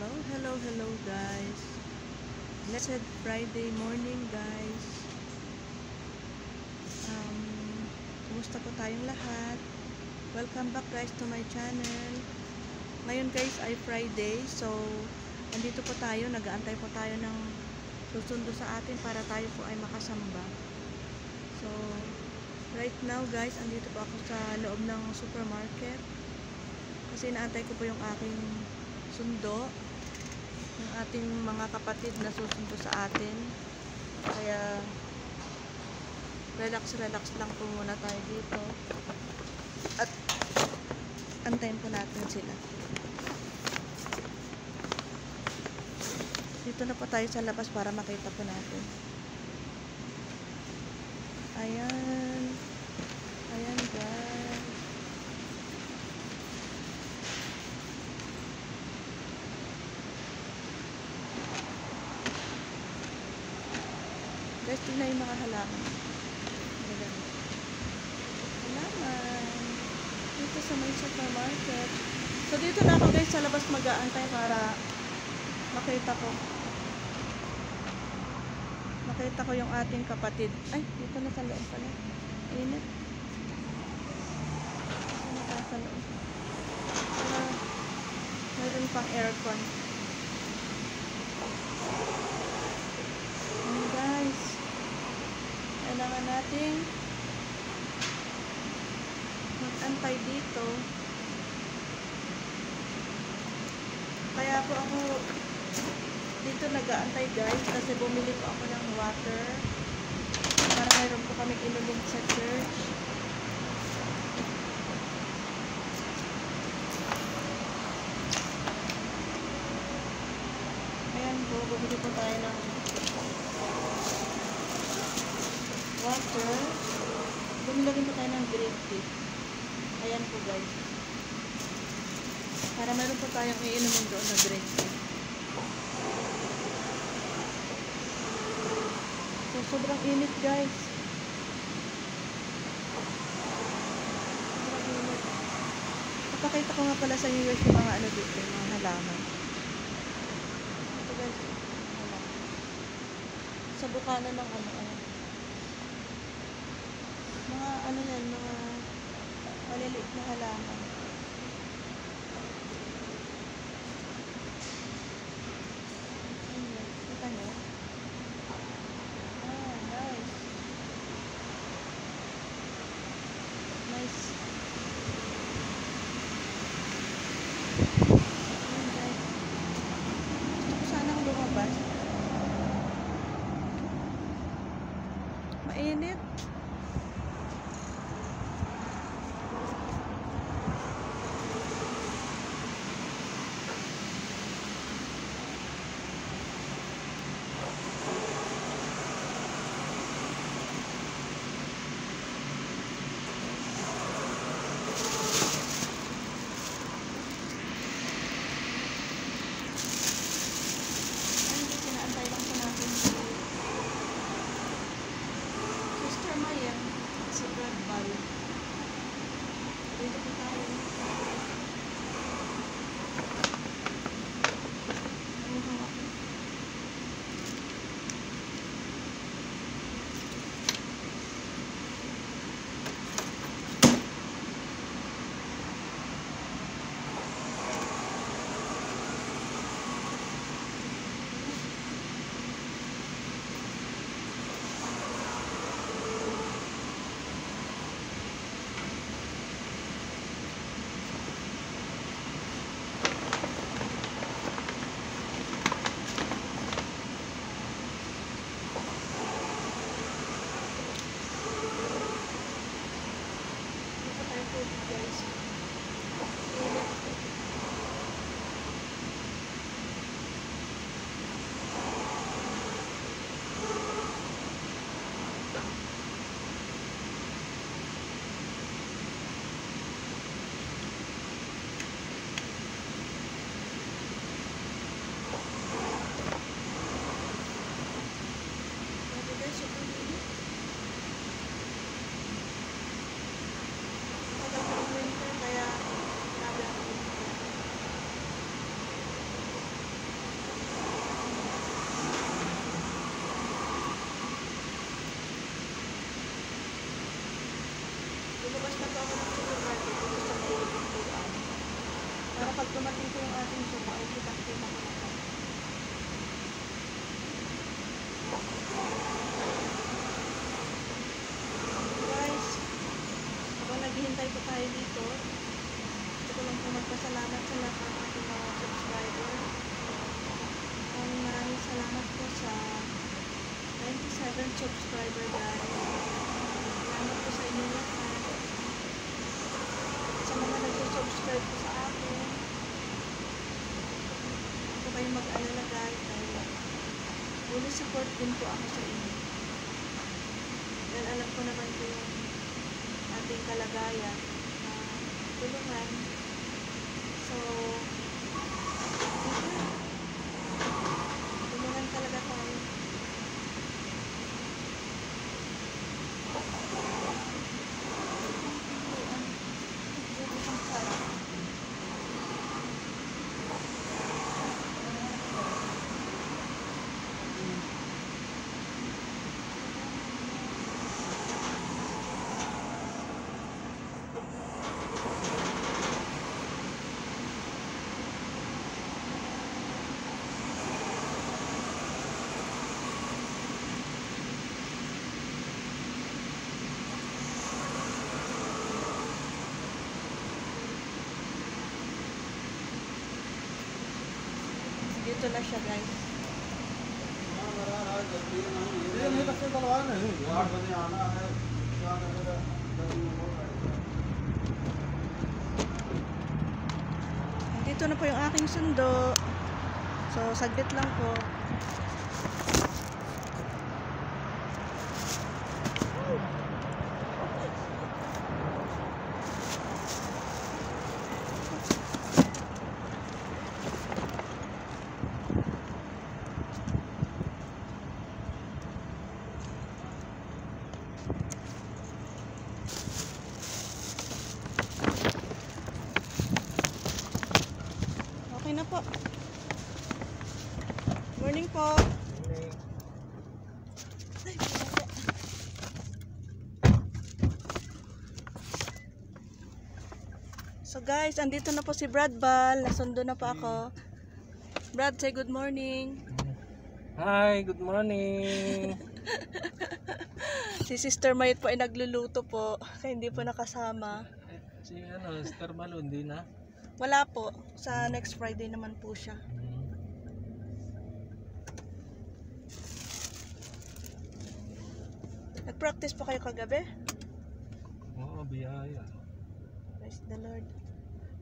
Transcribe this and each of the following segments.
Hello, hello, hello guys. Blessed Friday morning guys. Um, kumusta po tayong lahat? Welcome back guys to my channel. Ngayon guys ay Friday, so andito po tayo, nag-aantay po tayo ng susundo sa atin para tayo po ay makasamba. So, right now guys, andito po ako sa loob ng supermarket. Kasi inaantay ko po yung aking sundo ng ating mga kapatid na susundo sa atin. Kaya relax relax lang po muna tayo dito. At antayin po natin sila. Dito na po tayo sa labas para makita po natin. Ayan guys. Guys, tignan yung mga halaman. Halaman. Dito sa may supermarket. So, dito na ako guys sa labas mag-aantay para makita ko. Makita ko yung ating kapatid. Ay, dito na sa loob pala. Init. Dito na sa loob. Para mayroon pang aircon. Ayan guys. Nating mag-antay dito. Kaya po ako dito nag-aantay guys kasi bumili po ako ng water para mayroon po kami inumin sa church. Ayan po, bumili po tayo ng water. Bumili rin po tayo ng green tea. Ayan po guys. Para meron po tayong iinumin doon na green tea. So, sobrang init guys. Sobrang init. Papakita ko nga pala sa inyo guys yung mga ano dito, yung mga halaman. Ito guys. Sa bukana ng ano, ano. Mga ano yan, mga maliliit na halaman. Kita nyo? Ah, nice. Nice. Mainit. body. Po yung ating sopa. Ay, kita-kita ko na. Guys, habang naghihintay po tayo dito, gusto ko lang po magpasalamat sa lahat ng ating mga subscriber. Maraming maraming salamat po sa 97 subscriber guys. Salamat po sa inyo lahat. Sa mga nag-subscribe po sa akin. Kayong mag-alala guys fully support din po ako sa inyo. Dahil alam ko naman po yung ating kalagayan na tulungan. So, Ito na siya guys. Dito na po yung aking sundo. So, saglit lang po. So guys, andito na po si Brad Bal. Nasundo na po ako. Brad, say good morning. Hi, good morning. Si Sister Mayet po ay nagluluto po. Kaya hindi po nakasama. si ano, Star Malone din na. Wala po. Sa next Friday naman po siya. Nag-practice po kayo kagabi? Oo, biyaya. Praise the Lord.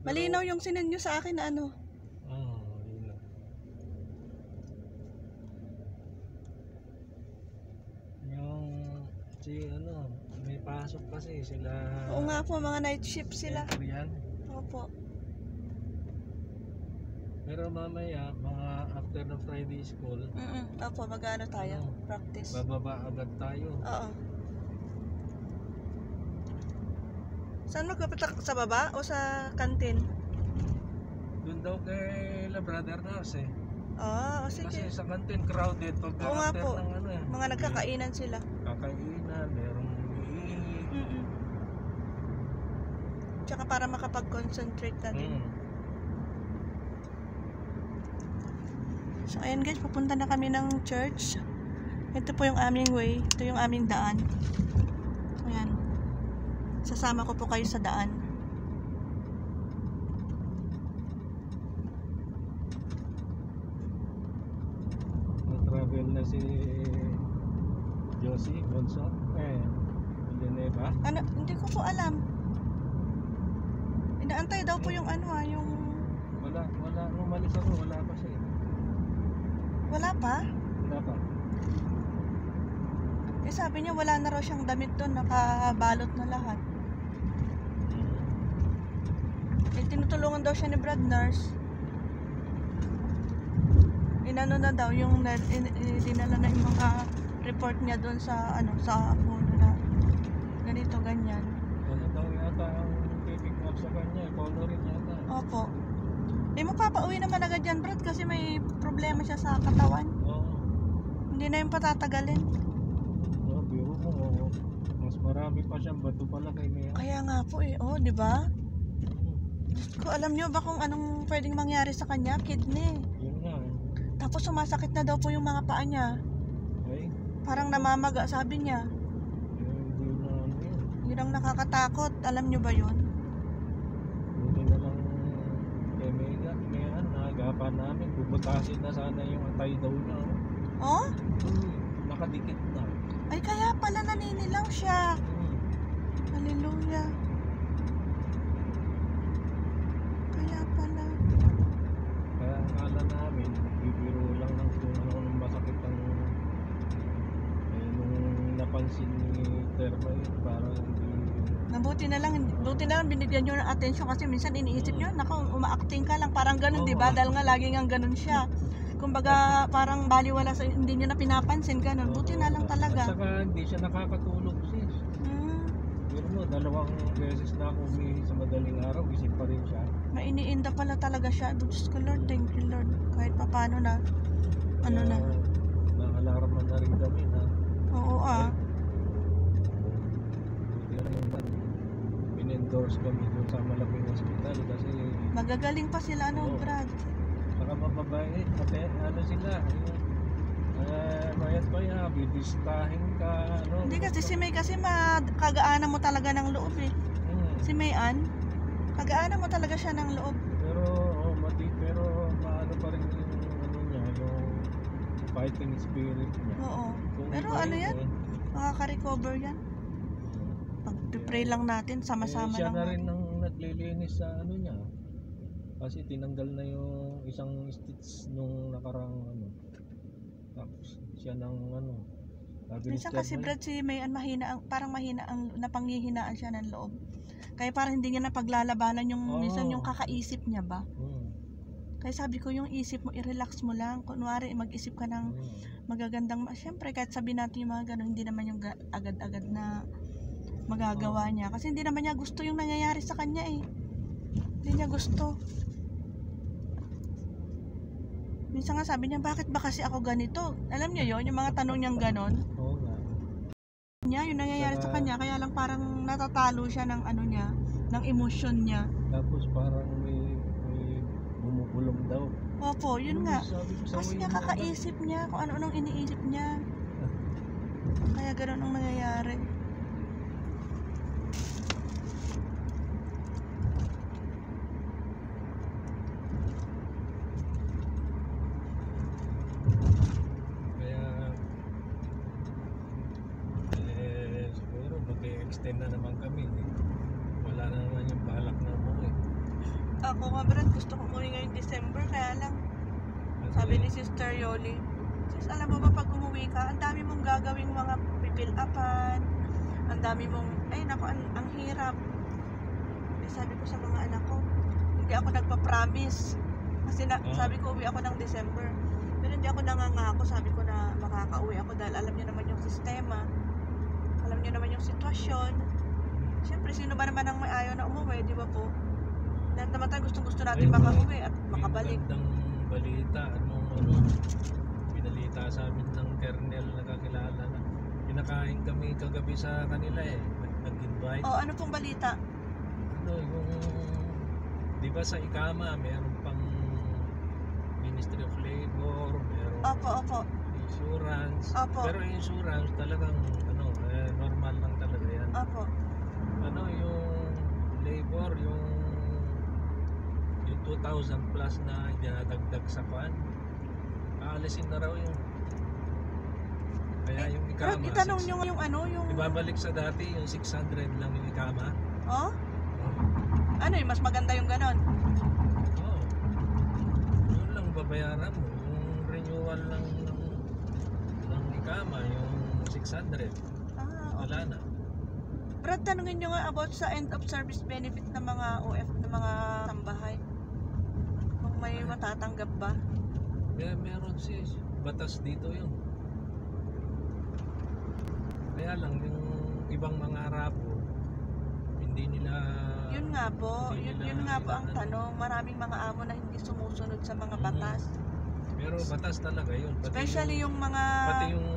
Malinaw yung sinend nyo sa akin na ano. Yun lang. Yung si ano, may pasok kasi sila. Oo nga po, mga night shift sila. Korean. Opo. Pero mamaya, mga after ng Friday school, Mm Opo, mag-ano tayo? Oo. Practice. bababa agad tayo. Oo. Saan magpapatak? Sa baba o sa kantin? Doon daw kay La Brother Nurse eh. Ah, o Kasi sige. sa kantin crowded pag Oo nga po. ng ano eh. Mga nagkakainan sila. Kakainan, merong iihi. Mm Tsaka para makapag-concentrate na din. Mm. So, ayan guys, pupunta na kami ng church. Ito po yung aming way. Ito yung aming daan. Sasama ko po kayo sa daan. Na-travel na si Josie Bonso. Eh, Villanueva. Ano, hindi ko po alam. Inaantay daw po yung ano ah, yung... Wala, wala. Umalis ako, wala pa siya. eh. Wala pa? Wala pa. Eh sabi niya wala na raw siyang damit doon, nakabalot na lahat. Eh tinutulungan daw siya ni Brad Nurse. Inano na daw yung na, in, in- dinala na yung mga report niya doon sa ano sa puno na ganito ganyan. Wala daw yata ang pipick up sa kanya. Coloring yata. Opo. Eh mapapauwi naman agad yan Brad kasi may problema siya sa katawan. Oo. Hindi na yung patatagalin. Oh, biro mo. oo. Mas marami pa siyang bato pala kay Mia. Kaya nga po eh, oh, di ba? Ko, alam nyo ba kung anong pwedeng mangyari sa kanya? Kidney. Yun nga. eh. Tapos sumasakit na daw po yung mga paa niya. Ay, Parang namamaga, sabi niya. eh, hindi na ano yun. Yun ang nakakatakot. Alam nyo ba yun? Buti na lang kay Mega, may ano, nagapan namin. Bubutasin na sana yung atay daw niya. oh. Oh? Nakadikit na. Ay, kaya pala naninilaw siya. Hmm. Hallelujah. Kaya pala. Kaya ang akala namin, bibiro lang ng kung ano nung masakit ang eh, nung napansin ni Terma yun, parang hindi Nabuti na lang, buti na lang binigyan nyo ng attention kasi minsan iniisip nyo, naka, umaacting ka lang, parang ganun, di ba? Dahil nga lagi nga ganun siya. Kumbaga, parang baliwala sa, hindi nyo na pinapansin, ganun. Buti na lang At talaga. saka hindi siya. Hmm, Mo, dalawang beses na ako umihi sa madaling araw, gising pa rin siya. mainiinda pala talaga siya. Diyos ko, Lord, thank you, Lord. Kahit papano na, ano na. Nakalarman na rin kami na Oo ah. na. Pinendorse kami dun sa malaking hospital kasi Magagaling pa sila, ano, Oo. Brad? saka mababait. Ate, ano sila, yung eh, mayat pa ya, bibistahin ka, ano. Hindi kasi si May kasi makagaanan mo talaga ng loob eh. Hmm. Si May Ann, kagaanan mo talaga siya ng loob. Pero, oh, mati, pero maano pa rin yung ano niya, yung fighting spirit niya. Oo. Kung Pero ano yan? eh, Makaka-recover yan. Pag-pray lang natin, sama-sama eh, siya lang. na natin. rin ang naglilinis sa ano niya. Kasi tinanggal na yung isang stitch nung nakarang ano. Tapos siya nang ano. Minsan kasi Brad si May Ann mahina ang parang mahina ang napanghihinaan siya ng loob. Kaya parang hindi niya napaglalabanan yung Oo. minsan yung kakaisip niya ba. hmm, Kaya sabi ko yung isip mo i-relax mo lang. Kunwari mag-isip ka ng hmm. magagandang Siyempre kahit sabi natin yung mga ganun, hindi naman yung ga- agad-agad na magagawa niya. Kasi hindi naman niya gusto yung nangyayari sa kanya eh. Hindi niya gusto. Minsan nga sabi niya, bakit ba kasi ako ganito? Alam niyo yon yung mga tanong niyang ganon. Niya, yung nangyayari sa Saka- kanya, kaya lang parang natatalo siya ng ano niya, ng emosyon niya. Tapos parang may, may bumubulong daw. Opo, yun nga. Kasi "Sawayin nga mo naman." kakaisip niya kung ano-anong iniisip niya. Kaya ganun ang nangyayari. Kaya eh, siguro mag-extend na naman kami. eh. Wala na naman yung balak na umuwi. Ako nga Brad, gusto ko umuwi ngayong December, kaya lang Kasi, sabi ni Sister Yoli, Sis, alam mo ba pag umuwi ka, ang dami mong gagawing mga pipil upan, ang dami mong, ay naku, ang, ang hirap. Eh, sabi ko sa mga anak ko, hindi ako nagpa-promise. Kasi na, Ah. sabi ko, uwi ako ng December. Pero hindi ako nangangako, sabi ko na makaka-uwi ako dahil alam niyo naman yung sistema. Alam niyo naman yung sitwasyon. Siyempre, sino ba naman ang may ayaw na umuwi, di ba po? Lahat naman tayo gustong-gusto natin Ay, makauwi at makabalik. magandang balita, ano, pinalita sa amin ng kernel na kakilala na pinakain kami kagabi sa kanila eh. Nag- Nag-invite. Oh, ano pong balita? Ano, yung, di ba sa Ikama, meron pang Ministry of Labor, meron Opo, opo. insurance. Opo. Pero insurance talagang ano, eh, normal lang talaga yan. Opo. Ano yung labor, yung yung 2,000 plus na dinadagdag sa kwan, aalisin na raw yung kaya yung Pero ikama, itanong six- nyo yung ano, yung... ibabalik sa dati yung 600 lang yung ikama. Oh? Ano yung mas maganda yung ganon? Oo. Yun lang babayaran mo. Yung renewal ng, ng, ng ikama, yung 600. Ah, Wala na. Brad, tanungin nyo nga about sa end of service benefit ng mga OF, ng mga sambahay. Kung may matatanggap ba? May, meron si batas dito yun. Kaya lang yung ibang mga Arabo, hindi nila Yun nga po, yun, nila yun nga po ang ano. tanong. Maraming mga amo na hindi sumusunod sa mga Mhm. batas. pero batas talaga yun. Pati Especially yung, yung mga... pati yung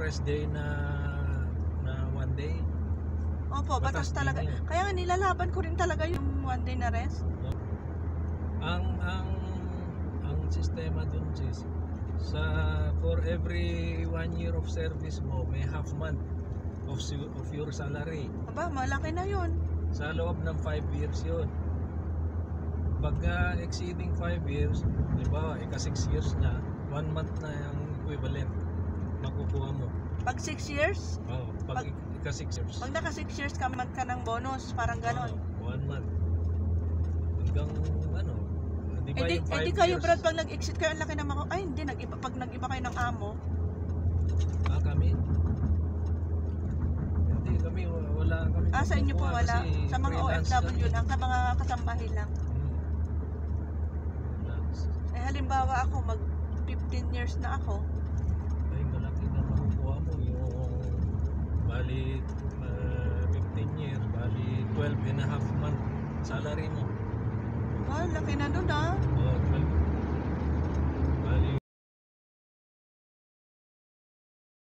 rest day na na one day. Opo, batas, batas talaga. yun. Kaya nga nilalaban ko rin talaga yung one day na rest. ang ang sistema dun sis sa for every one year of service mo may half month of of your salary. Aba, malaki na yun. Sa loob ng 5 years yun. Pagka exceeding 5 years, di ba, ika 6 years na, 1 month na yung equivalent makukuha mo. Pag 6 years, Oh, pag, Pag- ika 6 years. pag naka 6 years ka, mag ka ng bonus. Parang ganon. Oh, 1 month. Hanggang di ba Eh di, yung eh 5 di kayo years? Brad, pag nag-exit kayo, ang laki naman ko. Ay, hindi, nag-iba, pag nag-iba kayo ng amo, Ah, kami? Hindi kami, wala kami. ah, sa inyo po wala. Sa mga OFW lang, sa mga kasambahay lang. Hmm. Eh, halimbawa ako, mag 15 years na ako. ay malaki na makukuha mo yung bali uh, 15 years bali 12 and a half month salary mo Ah, laki na nun ah.